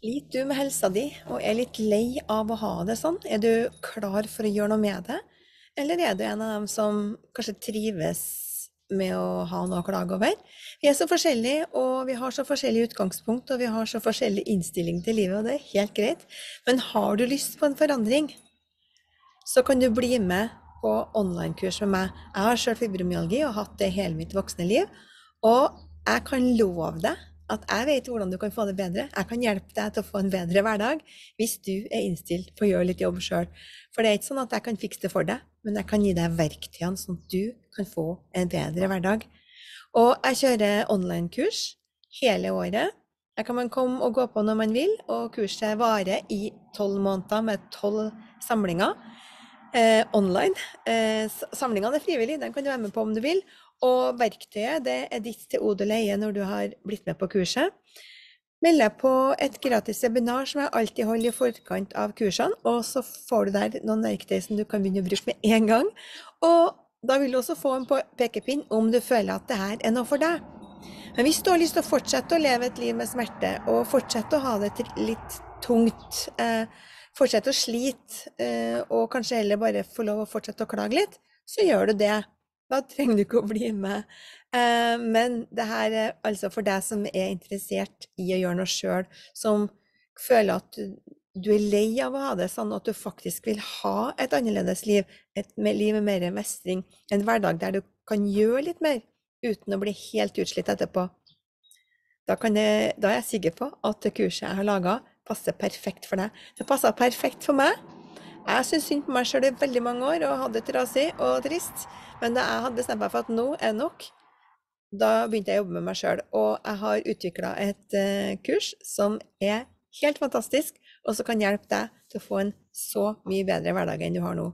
Sliter du med helsa di og er litt lei av å ha det sånn? Er du klar for å gjøre noe med det? Eller er du en av dem som kanskje trives med å ha noe å klage over? Vi er så forskjellige, og vi har så forskjellig utgangspunkt, og vi har så forskjellig innstilling til livet, og det er helt greit. Men har du lyst på en forandring, så kan du bli med på online-kurs med meg. Jeg har sjøl fibromyalgi og hatt det hele mitt voksne liv, og jeg kan love deg at jeg vet hvordan du kan få det bedre. Jeg kan hjelpe deg til å få en bedre hverdag hvis du er innstilt på å gjøre litt jobb sjøl. For det er ikke sånn at jeg kan fikse det for deg, men jeg kan gi deg verktøyene sånn at du kan få en bedre hverdag. Og jeg kjører online-kurs hele året. Der kan man komme og gå på når man vil, og kurset varer i tolv måneder med tolv samlinger eh, online. Eh, samlingene er frivillige, den kan du være med på om du vil. Og verktøyet det er ditt til odel og leie når du har blitt med på kurset. Meld deg på et gratis webinar som jeg alltid holder i forkant av kursene, og så får du der noen verktøy som du kan begynne å bruke med en gang. Og da vil du også få en pekepinn om du føler at det her er noe for deg. Men hvis du har lyst til å fortsette å leve et liv med smerte, og fortsette å ha det litt tungt, eh, fortsette å slite, eh, og kanskje heller bare få lov å fortsette å klage litt, så gjør du det. Da trenger du ikke å bli med. Eh, men det her er altså for deg som er interessert i å gjøre noe sjøl, som føler at du er lei av å ha det sånn at du faktisk vil ha et annerledes liv, et liv med mer mestring, en hverdag der du kan gjøre litt mer uten å bli helt utslitt etterpå. Da, jeg, da er jeg sikker på at kurset jeg har laga, passer perfekt for deg. Det passa perfekt for meg. Jeg syntes synd på meg sjøl i veldig mange år og hadde det trasig og trist. Men da jeg hadde bestemt meg for at nå er nok, da begynte jeg å jobbe med meg sjøl. Og jeg har utvikla et uh, kurs som er helt fantastisk, og som kan hjelpe deg til å få en så mye bedre hverdag enn du har nå.